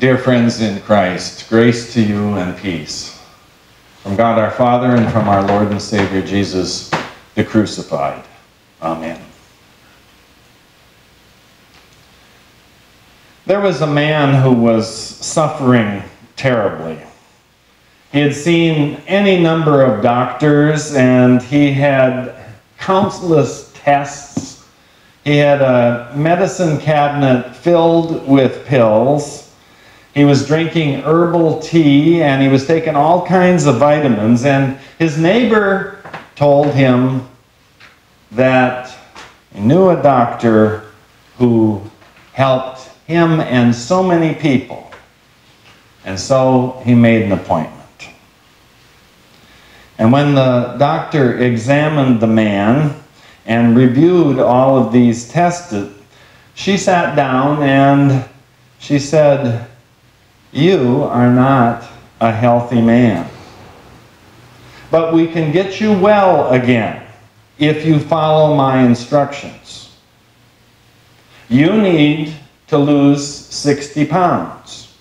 Dear friends in Christ, grace to you and peace from God our Father and from our Lord and Savior Jesus, the crucified. Amen. There was a man who was suffering terribly. He had seen any number of doctors and he had countless tests. He had a medicine cabinet filled with pills. He was drinking herbal tea and he was taking all kinds of vitamins. And his neighbor told him that he knew a doctor who helped him and so many people. And so he made an appointment. And when the doctor examined the man and reviewed all of these tests, she sat down and she said, You are not a healthy man. But we can get you well again if you follow my instructions. You need to lose 60 pounds.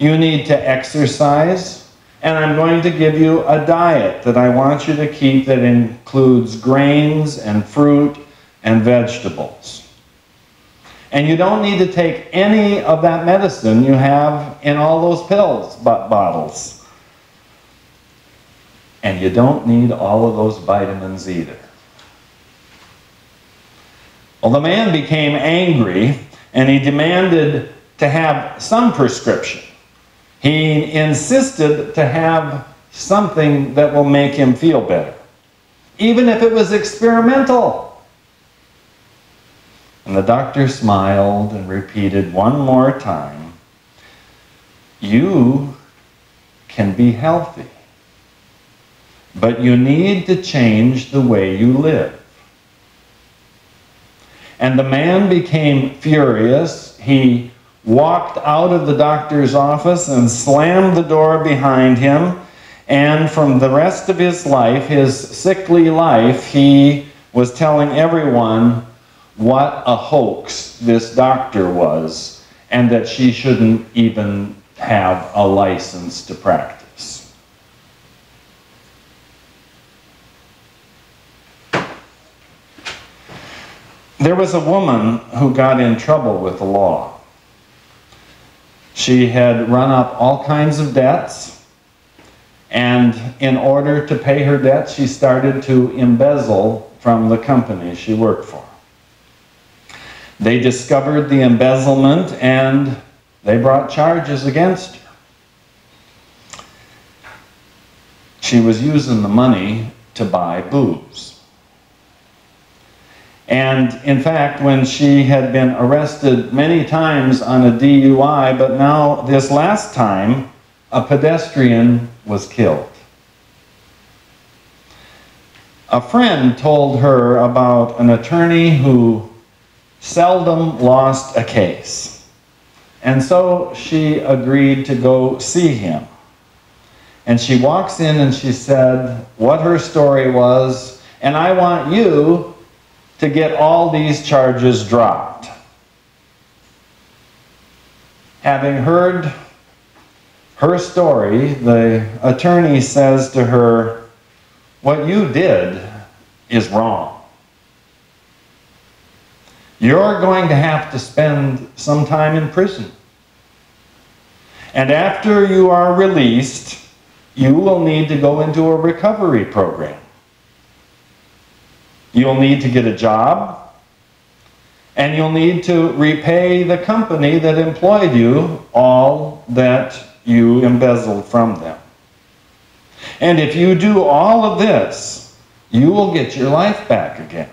You need to exercise, and I'm going to give you a diet that I want you to keep that includes grains and fruit and vegetables. And you don't need to take any of that medicine you have in all those pills bottles. And you don't need all of those vitamins either. Well, the man became angry and he demanded to have some prescription. He insisted to have something that will make him feel better, even if it was experimental. And the doctor smiled and repeated one more time You can be healthy, but you need to change the way you live. And the man became furious. He walked out of the doctor's office and slammed the door behind him. And from the rest of his life, his sickly life, he was telling everyone what a hoax this doctor was and that she shouldn't even have a license to practice. There was a woman who got in trouble with the law. She had run up all kinds of debts, and in order to pay her debts, she started to embezzle from the company she worked for. They discovered the embezzlement and they brought charges against her. She was using the money to buy booze. And in fact, when she had been arrested many times on a DUI, but now this last time, a pedestrian was killed. A friend told her about an attorney who seldom lost a case. And so she agreed to go see him. And she walks in and she said what her story was, and I want you to get all these charges dropped. Having heard her story, the attorney says to her, What you did is wrong. You're going to have to spend some time in prison. And after you are released, you will need to go into a recovery program. You'll need to get a job, and you'll need to repay the company that employed you all that you embezzled from them. And if you do all of this, you will get your life back again.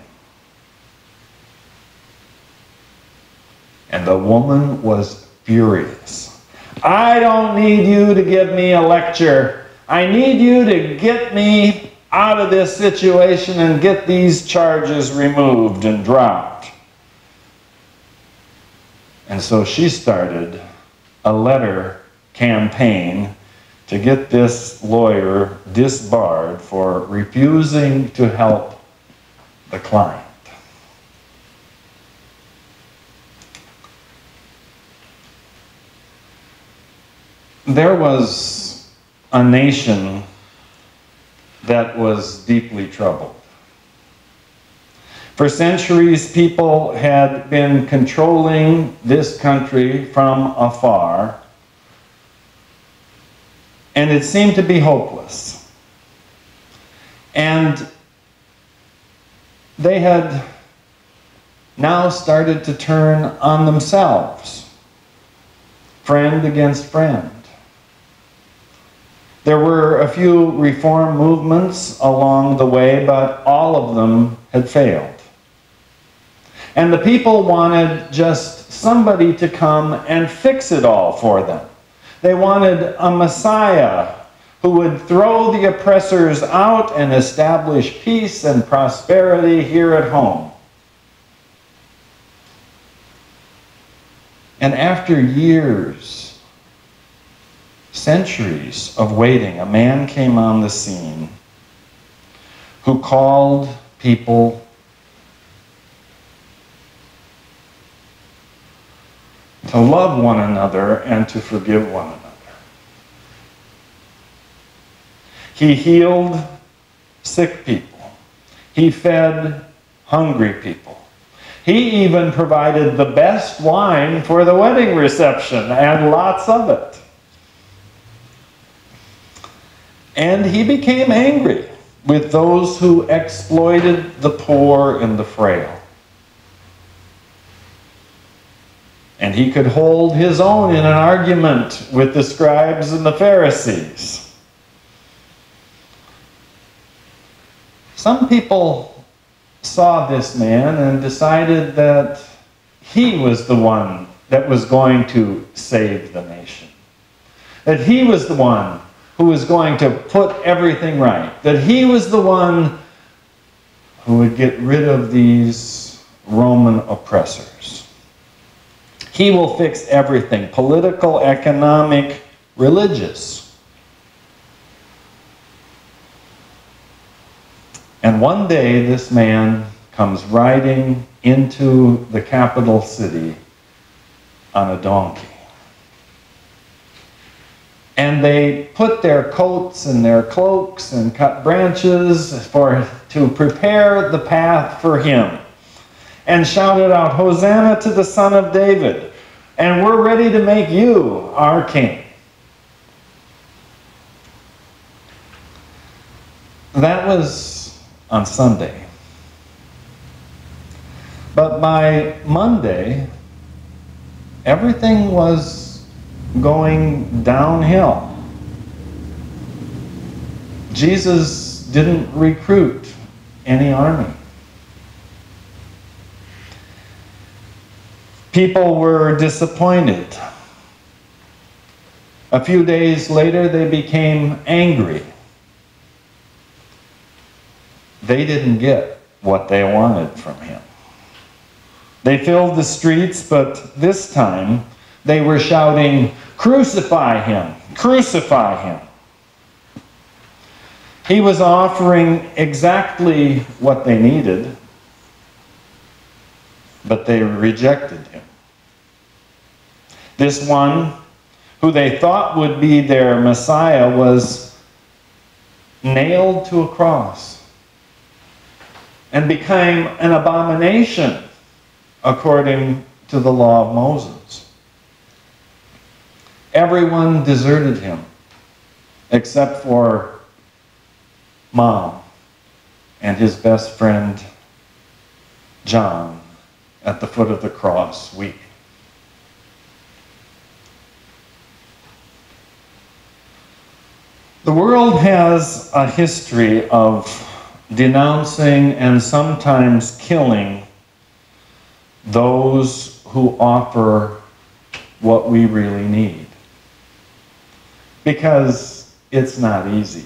And the woman was furious. I don't need you to give me a lecture. I need you to get me out of this situation and get these charges removed and dropped. And so she started a letter campaign to get this lawyer disbarred for refusing to help the client. There was a nation that was deeply troubled. For centuries, people had been controlling this country from afar, and it seemed to be hopeless. And they had now started to turn on themselves, friend against friend. There were a few reform movements along the way, but all of them had failed. And the people wanted just somebody to come and fix it all for them. They wanted a Messiah who would throw the oppressors out and establish peace and prosperity here at home. And after years, centuries of waiting, a man came on the scene who called people to love one another and to forgive one another. He healed sick people. He fed hungry people. He even provided the best wine for the wedding reception and lots of it. And he became angry with those who exploited the poor and the frail. And he could hold his own in an argument with the scribes and the Pharisees. Some people saw this man and decided that he was the one that was going to save the nation. That he was the one who was going to put everything right. That he was the one who would get rid of these Roman oppressors. He will fix everything political, economic, religious. And one day, this man comes riding into the capital city on a donkey. And they put their coats and their cloaks and cut branches for, to prepare the path for him and shouted out, Hosanna to the Son of David and we're ready to make you our king. That was on Sunday. But by Monday, everything was going downhill. Jesus didn't recruit any army. People were disappointed. A few days later, they became angry. They didn't get what they wanted from him. They filled the streets, but this time they were shouting, Crucify him! Crucify him! He was offering exactly what they needed but they rejected him. This one, who they thought would be their Messiah, was nailed to a cross and became an abomination according to the law of Moses. Everyone deserted him except for mom and his best friend John at the foot of the cross weeping. The world has a history of denouncing and sometimes killing those who offer what we really need. Because it's not easy.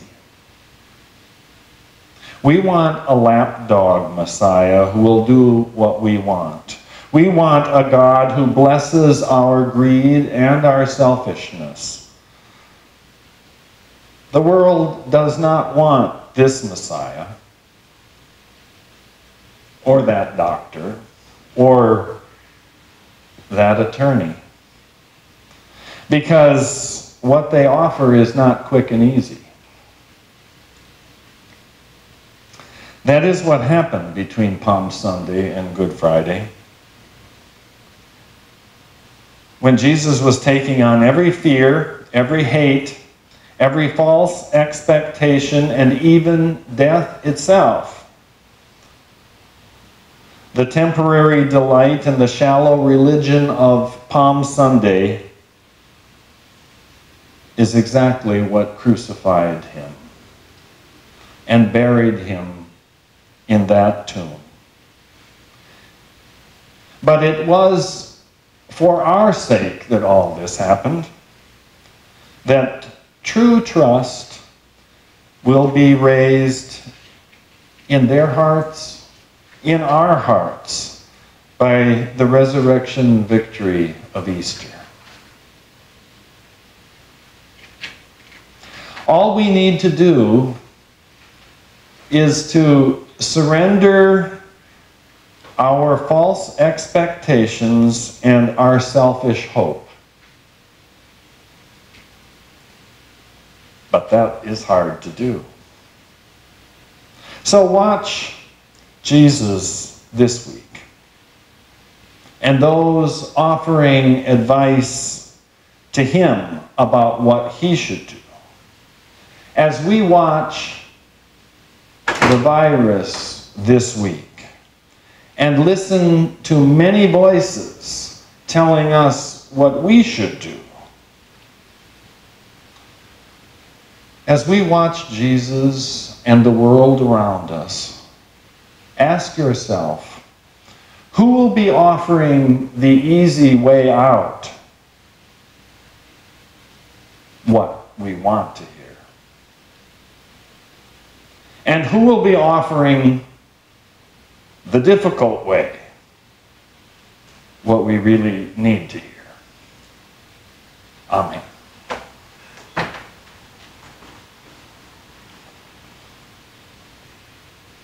We want a lapdog Messiah who will do what we want. We want a God who blesses our greed and our selfishness. The world does not want this Messiah or that doctor or that attorney. Because what they offer is not quick and easy. That is what happened between Palm Sunday and Good Friday. When Jesus was taking on every fear, every hate, every false expectation, and even death itself. The temporary delight and the shallow religion of Palm Sunday is exactly what crucified him and buried him in that tomb. But it was for our sake that all this happened, that true trust will be raised in their hearts, in our hearts, by the resurrection victory of Easter. All we need to do is to surrender our false expectations and our selfish hope. But that is hard to do. So watch Jesus this week and those offering advice to him about what he should do. As we watch the virus this week and listen to many voices telling us what we should do, as we watch Jesus and the world around us, ask yourself, who will be offering the easy way out? What we want to hear. And who will be offering the difficult way? What we really need to hear. Amen.